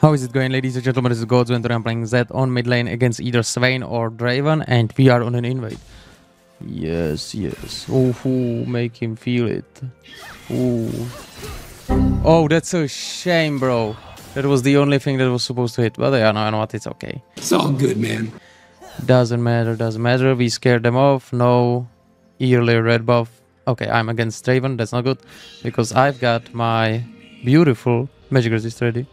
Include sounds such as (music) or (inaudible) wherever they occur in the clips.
How is it going, ladies and gentlemen? This is Godzu and I'm playing Zed on mid lane against either Swain or Draven, and we are on an invade. Yes, yes. Oh, ooh, make him feel it. Ooh. Oh, that's a shame, bro. That was the only thing that was supposed to hit. But yeah, no, I know what, it's okay. It's all good, man. Doesn't matter, doesn't matter. We scared them off. No yearly red buff. Okay, I'm against Draven. That's not good. Because I've got my beautiful magic resist ready.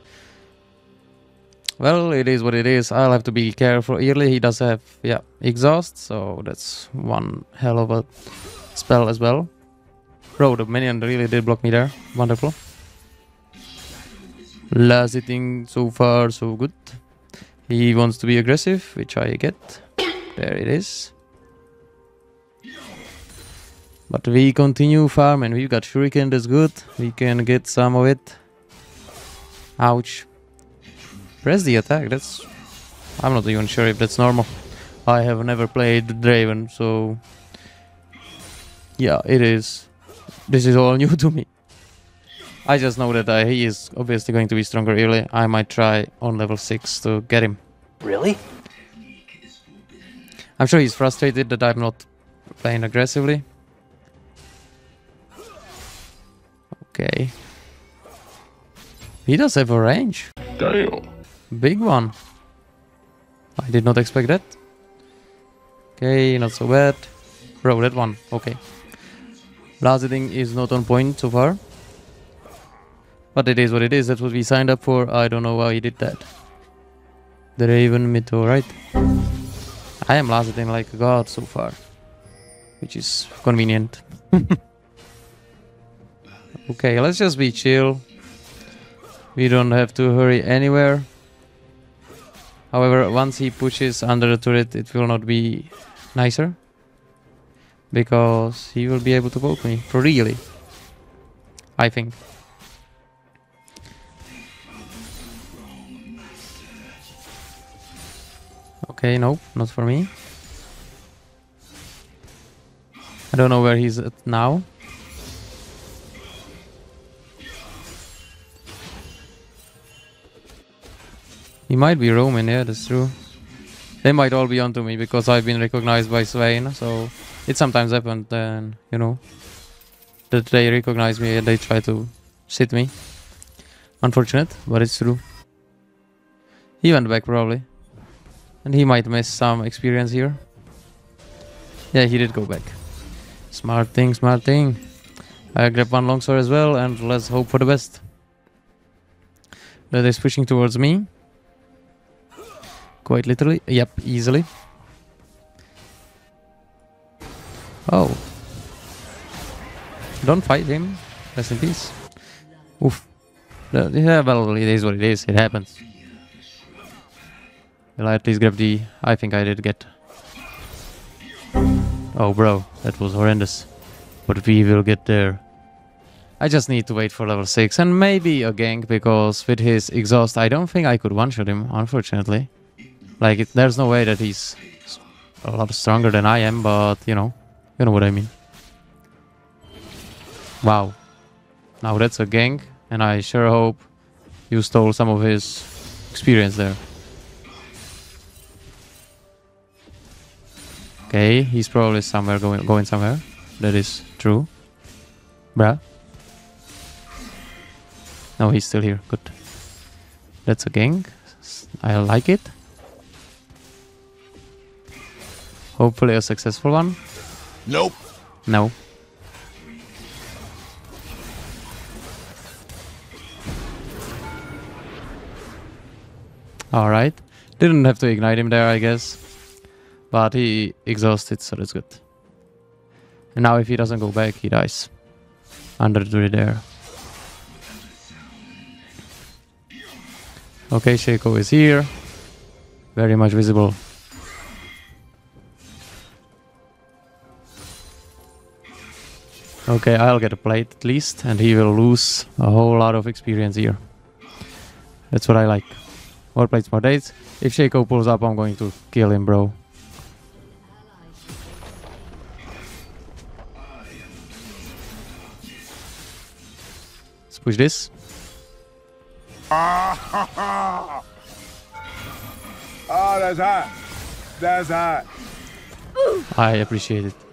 Well, it is what it is. I'll have to be careful. Yearly, he does have, yeah, exhaust. So that's one hell of a spell as well. Bro, the minion really did block me there. Wonderful. Last hitting so far, so good. He wants to be aggressive, which I get. There it is. But we continue farm and we've got Shuriken, that's good. We can get some of it. Ouch. Press the attack, that's... I'm not even sure if that's normal. I have never played Draven, so... Yeah, it is. This is all (laughs) new to me. I just know that uh, he is obviously going to be stronger early. I might try on level 6 to get him. Really? I'm sure he's frustrated that I'm not playing aggressively. Okay. He does have a range. Damn. Big one. I did not expect that. Okay, not so bad. Bro, that one. Okay. Last thing is not on point so far. But it is what it is. That's what we signed up for. I don't know why he did that. The Draven right? I am lasting like a god so far. Which is convenient. (laughs) okay, let's just be chill. We don't have to hurry anywhere. However, once he pushes under the turret, it will not be nicer. Because he will be able to poke me. For really. I think. Okay, no, not for me. I don't know where he's at now. He might be Roman, yeah, that's true. They might all be onto me because I've been recognized by Swain, so it sometimes happens then, you know, that they recognize me and they try to sit me. Unfortunate, but it's true. He went back probably. And he might miss some experience here. Yeah, he did go back. Smart thing, smart thing. I grab one longsword as well and let's hope for the best. That is pushing towards me. Quite literally. Yep, easily. Oh. Don't fight him. Rest in peace. Oof. Yeah, well, it is what it is. It happens. Will I at least grab the... I think I did get... Oh, bro. That was horrendous. But we will get there. I just need to wait for level 6 and maybe a gank because with his exhaust I don't think I could one-shot him, unfortunately. Like, it, there's no way that he's a lot stronger than I am, but, you know, you know what I mean. Wow. Now that's a gank, and I sure hope you stole some of his experience there. Okay, he's probably somewhere going going somewhere. That is true. Bruh. No, he's still here. Good. That's a gang. I like it. Hopefully a successful one. Nope. No. Alright. Didn't have to ignite him there, I guess. But he exhausted, so that's good. And now if he doesn't go back, he dies. Under the there. Okay, Shaco is here. Very much visible. Okay, I'll get a plate at least, and he will lose a whole lot of experience here. That's what I like. More plates, more days. If Shaco pulls up, I'm going to kill him, bro. Let's push this. oh, that's hot. That's hot. I appreciate it.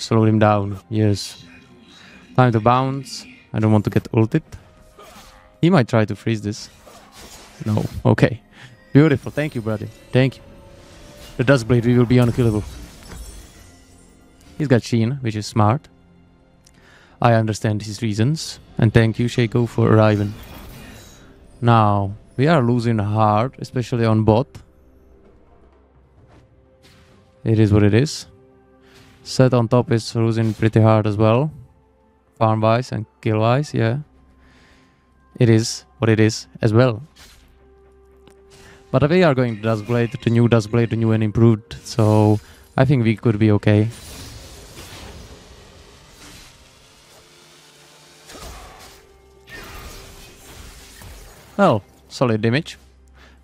Slow him down. Yes. Time to bounce. I don't want to get ulted. He might try to freeze this. No. Okay. Beautiful. Thank you, brother. Thank you. The Duskblade, we will be unkillable. He's got Sheen, which is smart. I understand his reasons. And thank you, Shaco, for arriving. Now, we are losing hard, especially on bot. It is what it is. Sett on top is losing pretty hard as well. Farm wise and kill wise, yeah. It is what it is as well. But we are going to Duskblade, the new Duskblade, the new and improved, so I think we could be okay. Well, solid damage.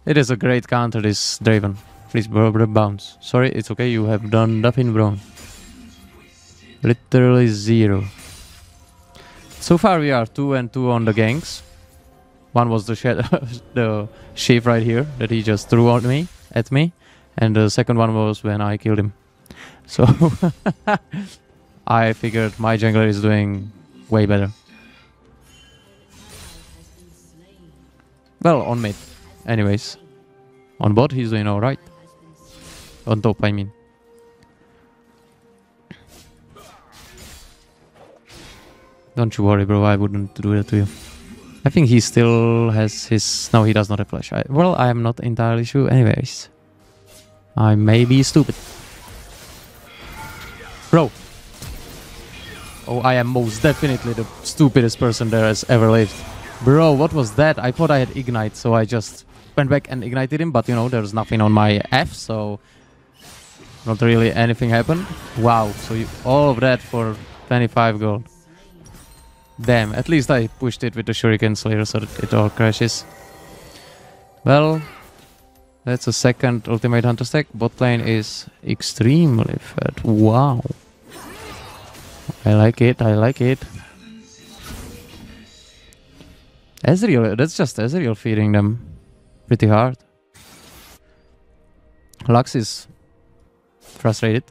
It is a great counter, this Draven. Please bounce. Sorry, it's okay, you have done nothing wrong. Literally zero. So far we are 2 and 2 on the ganks. One was the (laughs) the shave right here that he just threw at me, at me, and the second one was when I killed him. (laughs) So (laughs) I figured my jungler is doing way better. Well, on mid. Anyways. On bot, he's doing alright. On top, I mean. Don't you worry, bro. I wouldn't do that to you. I think he still has his... No, he does not have flash. I... Well, I am not entirely sure. Anyways. I may be stupid. Bro. Oh, I am most definitely the stupidest person there has ever lived. Bro, what was that? I thought I had Ignite, so I just went back and ignited him, but you know, there's nothing on my F, so not really anything happened. Wow, so you, all of that for 25 gold. Damn, at least I pushed it with the Shuriken Slayer so that it all crashes. Well, that's a second Ultimate Hunter stack. Bot lane is extremely fat. Wow. I like it, I like it. Ezreal, that's just Ezreal feeding them pretty hard. Lux is frustrated.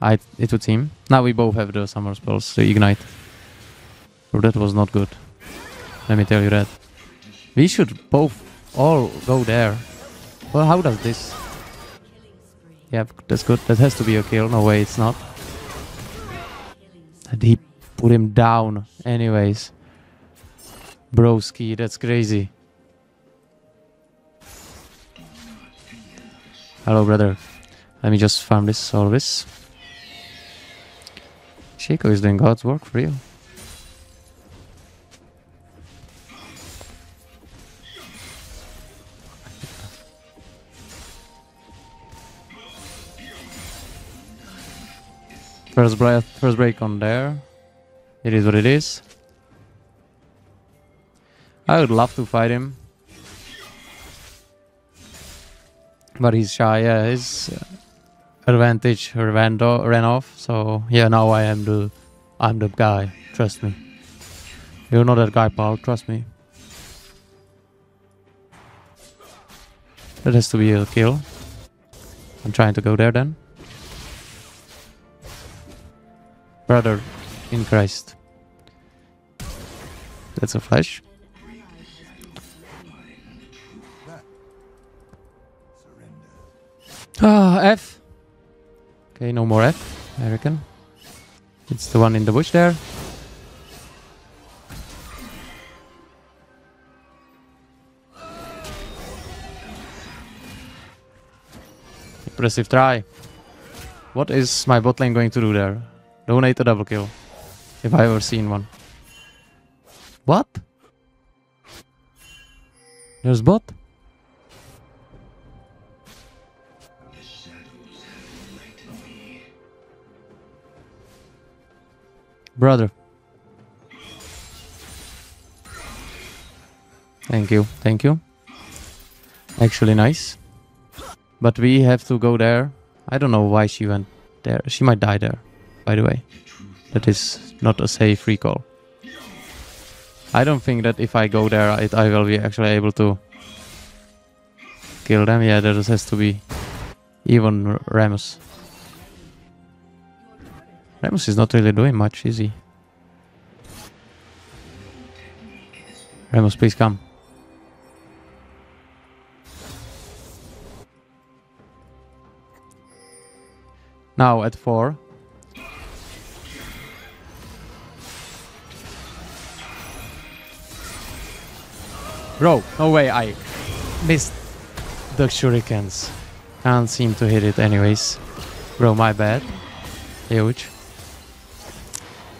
I it would seem. Now we both have the summoner spells, the ignite. That was not good. Let me tell you that. We should both all go there. Well, how does this? Yeah, that's good. That has to be a kill. No way, it's not. And he put him down. Anyways. Broski, that's crazy. Hello, brother. Let me just farm this, all this. Shaco is doing God's work for real. First breath, first break on there. It is what it is. I would love to fight him. But he's shy, yeah, his uh, advantage ran, ran off, so yeah, now I am the, I'm the guy, trust me. You're not that guy, pal, trust me. That has to be a kill. I'm trying to go there then. Brother, in Christ. That's a flash. Ah, F. Okay, no more F, I reckon. It's the one in the bush there. Impressive try. What is my bot lane going to do there? Donate a double kill. If I ever seen one. What? There's bot? Brother. Thank you, thank you. Actually nice. But we have to go there. I don't know why she went there. She might die there, by the way. That is not a safe recall. I don't think that if I go there, it, I will be actually able to kill them. Yeah, there has to be even R- Rammus. Rammus is not really doing much, is he? Rammus, please come. Now at 4. Bro, no way I missed the shurikens. Can't seem to hit it anyways. Bro, my bad. Huge.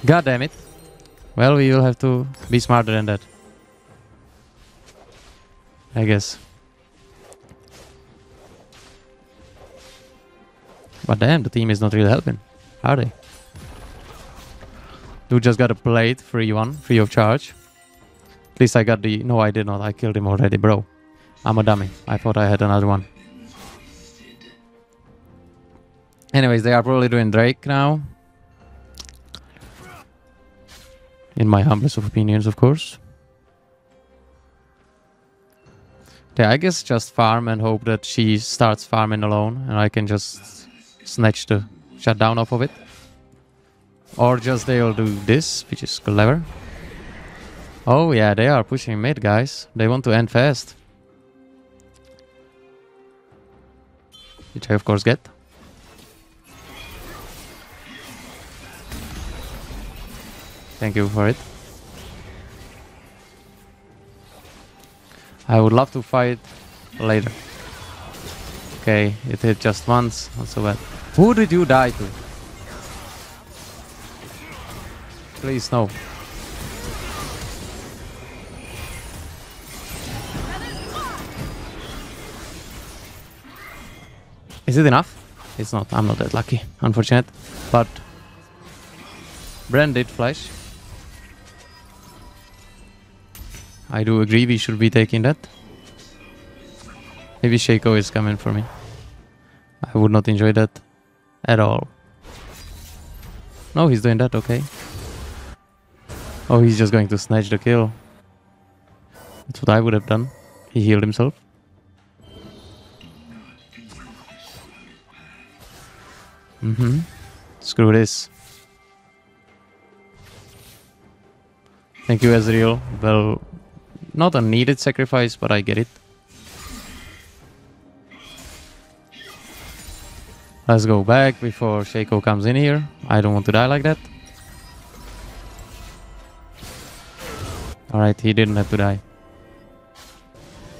God damn it. Well, we will have to be smarter than that. I guess. But damn, the team is not really helping, are they? Dude just got a plate, free one, free of charge. At least I got the... No, I did not. I killed him already, bro. I'm a dummy. I thought I had another one. Anyways, they are probably doing Drake now. In my humblest of opinions, of course. Yeah, I guess just farm and hope that she starts farming alone and I can just snatch the shutdown off of it. Or just they'll do this, which is clever. Oh yeah, they are pushing mid, guys. They want to end fast. Which I of course get. Thank you for it. I would love to fight later. Okay, it hit just once, not so bad. Who did you die to? Please, no. Is it enough? It's not. I'm not that lucky, unfortunate. But Brand did flash. I do agree we should be taking that. Maybe Shaco is coming for me. I would not enjoy that at all. No, he's doing that, okay. Oh, he's just going to snatch the kill. That's what I would have done. He healed himself. Mm-hmm. Screw this. Thank you, Ezreal. Well, not a needed sacrifice, but I get it. Let's go back before Shaco comes in here. I don't want to die like that. Alright, he didn't have to die.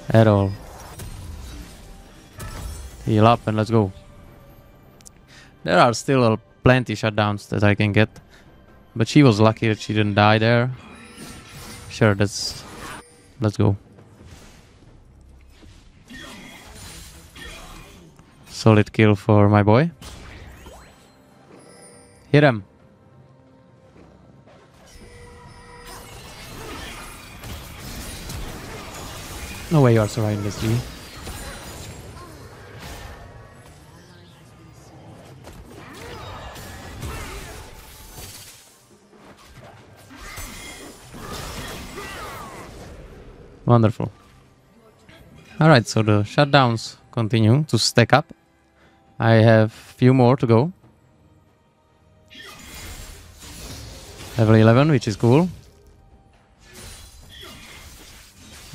At all. Heal up and let's go. There are still plenty shutdowns that I can get. But she was lucky that she didn't die there. Sure, that's... Let's go. Solid kill for my boy. Hit him. No way you are surviving this, G. Wonderful. Alright, so the shutdowns continue to stack up. I have few more to go. Level 11, which is cool.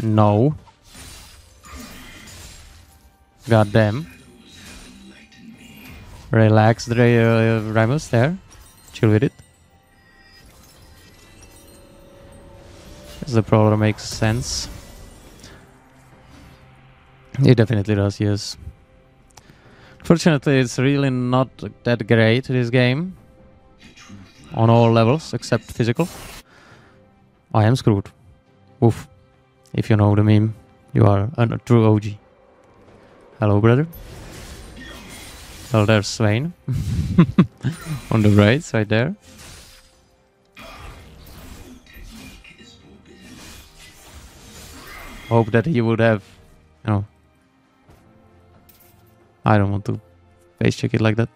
No. God damn. Relax, Dre uh, Rammus there. Chill with it. The problem makes sense. It definitely does, yes. Fortunately, it's really not that great, this game. On all levels, except physical. I am screwed. Oof. If you know the meme, you are a true OG. Hello, brother. Well, there's Swain. (laughs) On the right, right there. Hope that he would have, you know, I don't want to face check it like that.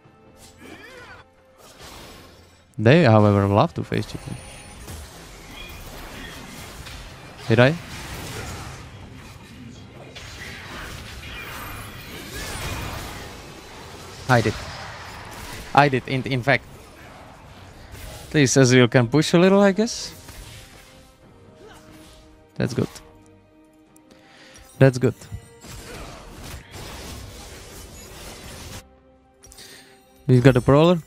They, however, love to face check it. Did I? I did. I did, in, in fact. At least Ezreal can push a little, I guess. That's good. That's good. We've got a brawler.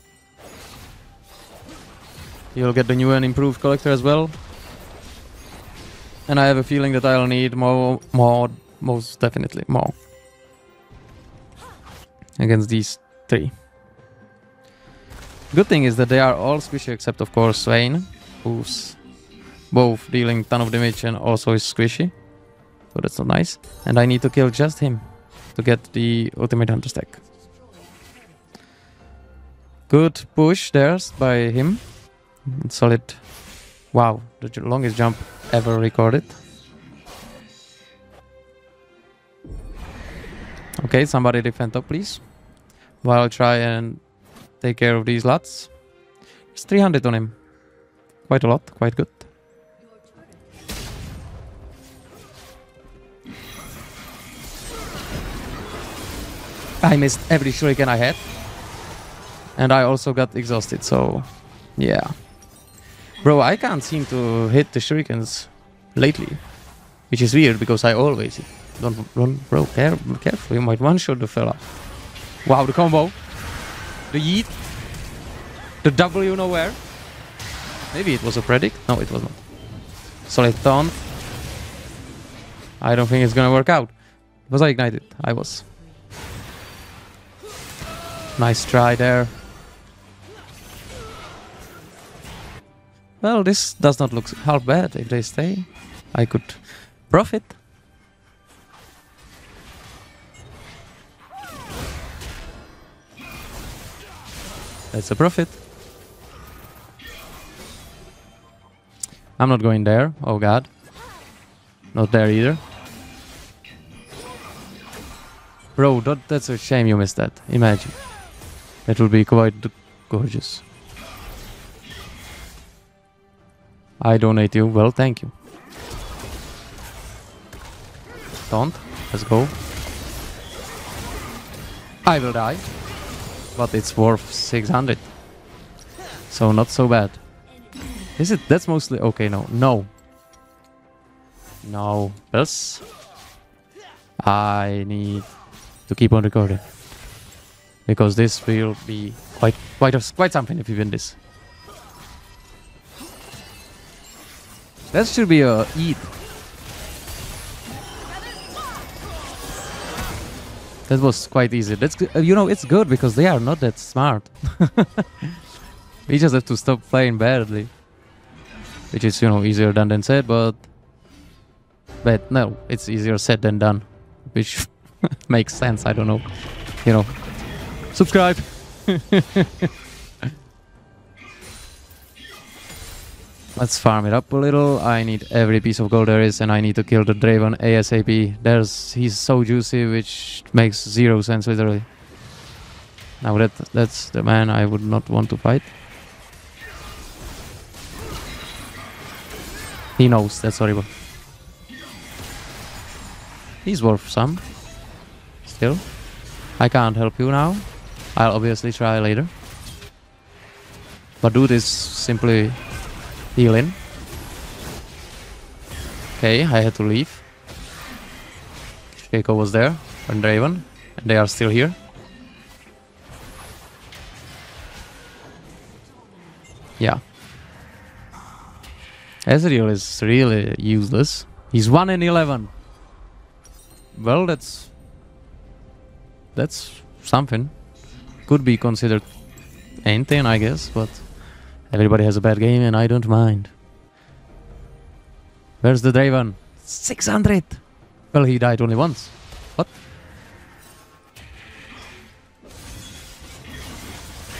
You'll get the new and improved collector as well. And I have a feeling that I'll need more, more, most definitely more. Against these three. Good thing is that they are all squishy except of course Swain, who's both dealing ton of damage and also is squishy. So that's not nice. And I need to kill just him to get the ultimate hunter stack. Good push there by him. Solid. Wow, the longest jump ever recorded. Okay, somebody defend up, please. While I try and take care of these lads. It's 300 on him. Quite a lot, quite good. I missed every shuriken I had. And I also got exhausted, so yeah. Bro, I can't seem to hit the shurikens lately. Which is weird because I always. Don't run, bro, care, careful, you might one shot the fella. Wow, the combo. The yeet. The W nowhere. Maybe it was a predict? No, it was not. Solid. I don't think it's gonna work out. Was I ignited? I was. Nice try there. Well, this does not look half bad. If they stay, I could profit. That's a profit. I'm not going there. Oh god. Not there either. Bro, that, that's a shame you missed that. Imagine. That would be quite gorgeous. I donate you. Well, thank you. Don't. Let's go. I will die. But it's worth 600. So not so bad. Is it? That's mostly... Okay, no. No. No. Else. I need to keep on recording. Because this will be quite quite quite something if you win this. That should be a eat. That was quite easy. That's uh, you know it's good because they are not that smart. (laughs) we just have to stop playing badly, which is you know easier done than said, but but no, it's easier said than done, which (laughs) makes sense. I don't know, you know. Subscribe. (laughs) Let's farm it up a little. I need every piece of gold there is, and I need to kill the Draven ASAP. There's he's so juicy, which makes zero sense literally. Now that that's the man I would not want to fight. He knows that's horrible. He's worth some. Still, I can't help you now. I'll obviously try later. But dude is simply healing. Okay, I had to leave. Shaco was there, and Draven, and they are still here. Yeah. Ezreal is really useless. He's 1 in 11. Well, that's... That's something. Could be considered anything, I guess, but... Everybody has a bad game and I don't mind. Where's the Draven? 600! Well, he died only once. What?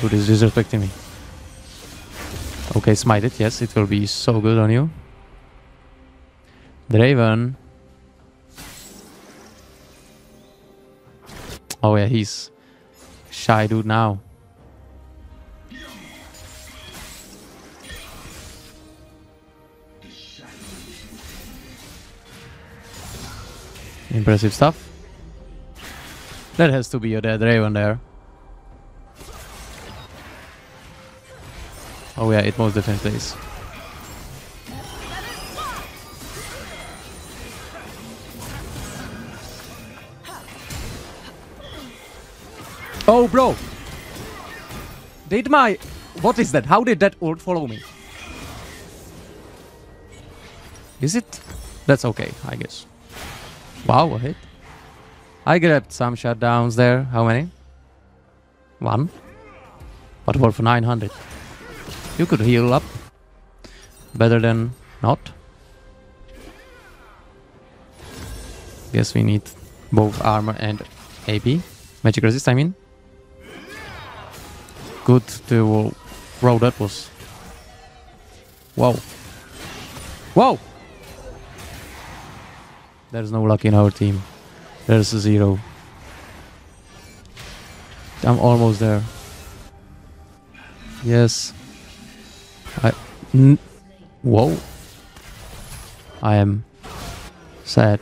Dude is disrespecting me. Okay, smite it. Yes, it will be so good on you. Draven. Oh yeah, he's shy dude now. Impressive stuff. That has to be a dead Draven there. Oh yeah, it most definitely is. Oh, bro! Did my... What is that? How did that ult follow me? Is it? That's okay, I guess. Wow, a hit. I grabbed some shutdowns there. How many? One. But worth 900. You could heal up. Better than not. Guess we need both armor and AP. Magic resist, I mean. Good to roll that was. Whoa. Whoa! There's no luck in our team. There's a zero. I'm almost there. Yes. I. N Whoa. I am sad.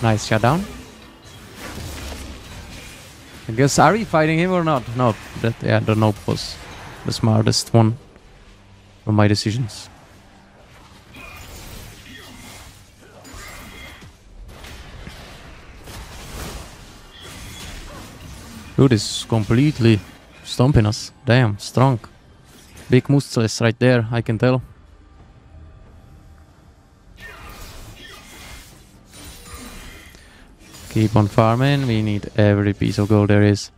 Nice shutdown. Guess are we fighting him or not? No, that yeah, the nope was the smartest one from my decisions. Dude is completely stomping us. Damn, strong. Big Muscles right there, I can tell. Keep on farming, we need every piece of gold there is.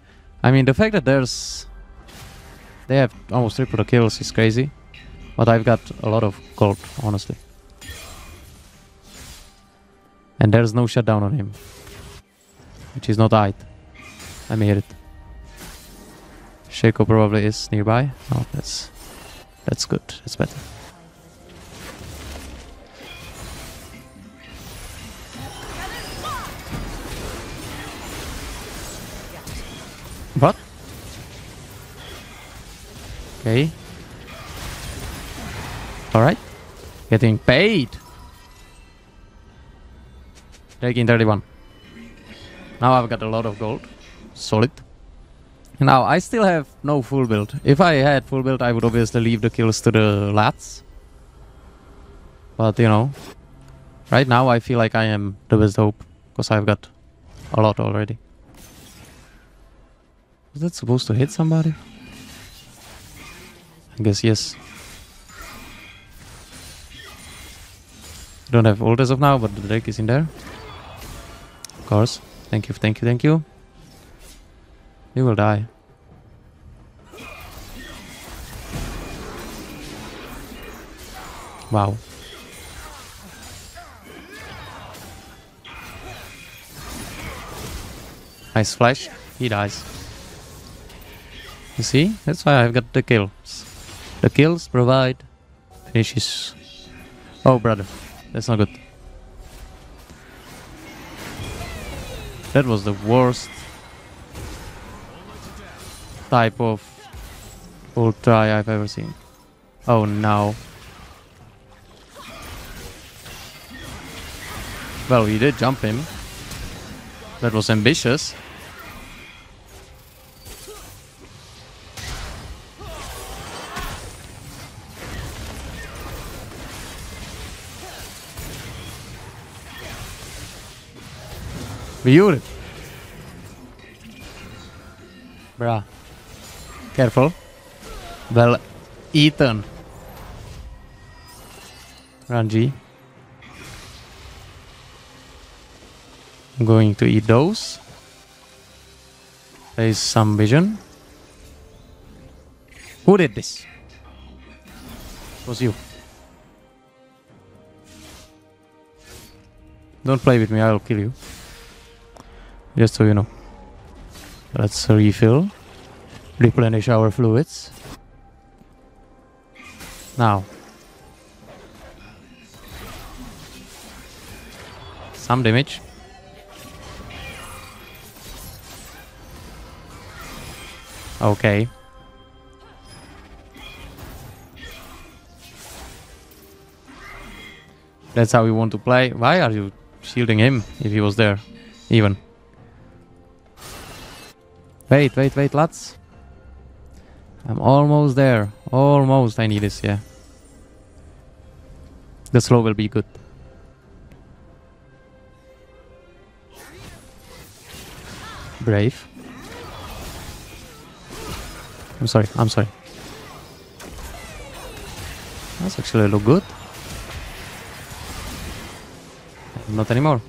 I mean, the fact that there's... They have almost triple the kills is crazy. But I've got a lot of gold, honestly. And there's no shutdown on him. Which is not right. I made it. Shaco probably is nearby. Oh, that's... That's good. That's better. What? Okay. Alright. Getting paid. Taking 31. Now I've got a lot of gold. Solid. Now I still have no full build. If I had full build I would obviously leave the kills to the lads. But you know. Right now I feel like I am the best hope. Because I've got a lot already. Was that supposed to hit somebody? I guess yes. Don't have ult as of now, but the Drake is in there. Of course. Thank you, thank you, thank you. You will die. Wow. Nice flash. He dies. You see? That's why I've got the kills. The kills provide finishes. Oh, brother. That's not good. That was the worst type of ultra I've ever seen. Oh no. Well, we did jump him. That was ambitious. Beautiful. Bruh. Careful. Well eaten. Ranji. I'm going to eat those. There is some vision. Who did this? It was you. Don't play with me, I'll kill you. Just so you know. Let's refill. Replenish our fluids. Now. Some damage. Okay. That's how we want to play. Why are you shielding him if he was there? Even. Wait, wait, wait, lads. I'm almost there. Almost. I need this, yeah. The slow will be good. Brave. I'm sorry, I'm sorry. That's actually look good. Not anymore.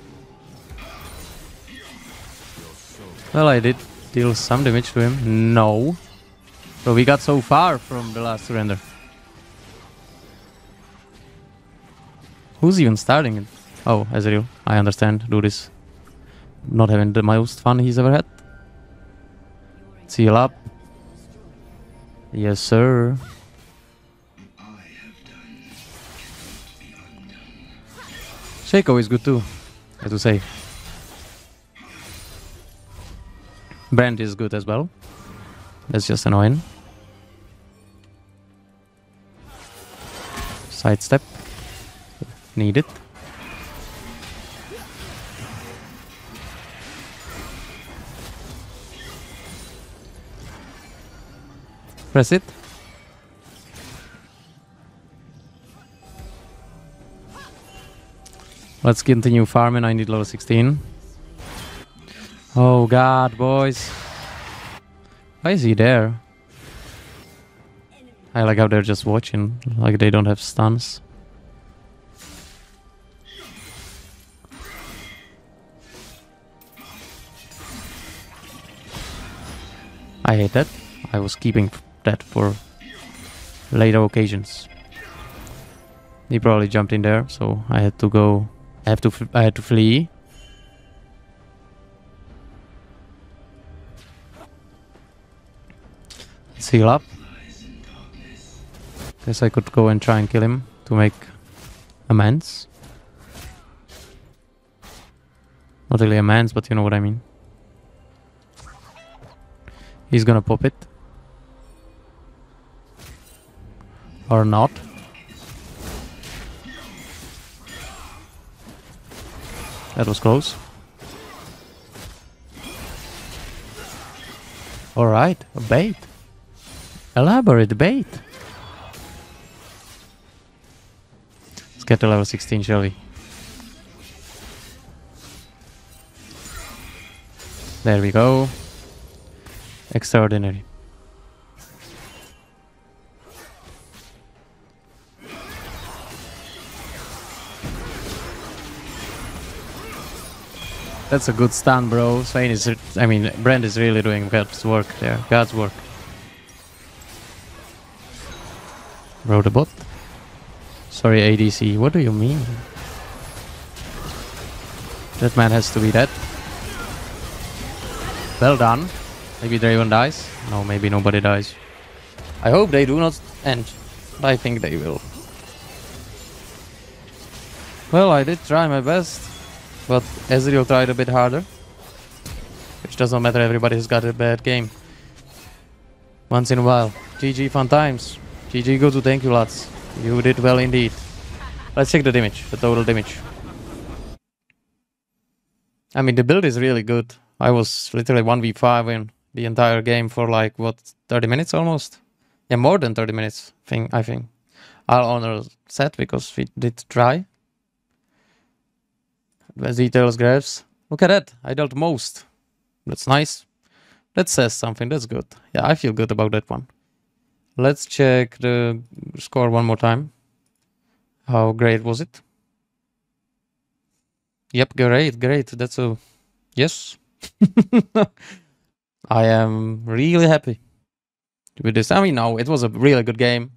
Well, I did deal some damage to him. No. So we got so far from the last surrender. Who's even starting it? Oh, Ezreal. I understand. Do this. Not having the most fun he's ever had. Seal up. Yes, sir. Shaco is good too, have to say. Brand is good as well. That's just annoying. Sidestep. Need it. Press it. Let's continue farming. I need level 16. Oh god, boys. Why is he there? I like how they're just watching, like they don't have stuns. I hate that. I was keeping that for later occasions. He probably jumped in there, so I had to go. I have to. I had to flee. Seal up. Guess I could go and try and kill him to make amends. Not really amends, but you know what I mean. He's gonna pop it. Or not. That was close. Alright, a bait. Elaborate bait. Let's get to level 16, shall we? There we go. Extraordinary. That's a good stun, bro. Swain is, I mean, Brand is really doing God's work there. God's work. Bro, the bot. Sorry, ADC. What do you mean? That man has to be dead. Well done. Maybe Draven dies. No, maybe nobody dies. I hope they do not end. But I think they will. Well, I did try my best. But Ezreal tried a bit harder. Which doesn't matter, everybody's got a bad game. Once in a while. GG fun times. GG go to thank you lads. You did well indeed. Let's check the damage, the total damage. I mean, the build is really good. I was literally 1v5 in the entire game for like, what, 30 minutes almost? Yeah, more than 30 minutes, thing, I think. I'll honor Sett because we did try. Advanced details graphs. Look at that. I dealt most. That's nice. That says something. That's good. Yeah, I feel good about that one. Let's check the score one more time. How great was it? Yep, great, great. That's a yes. (laughs) I am really happy with this. I mean, no, it was a really good game.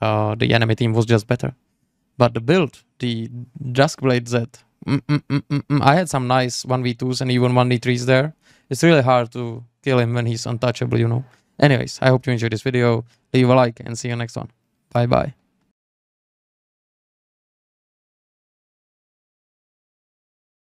Uh, the enemy team was just better. But the build, the Duskblade Zed, mm, mm, mm, mm, mm. I had some nice 1v2s and even 1v3s there. It's really hard to kill him when he's untouchable, you know. Anyways, I hope you enjoyed this video. Leave a like and see you next one. Bye bye.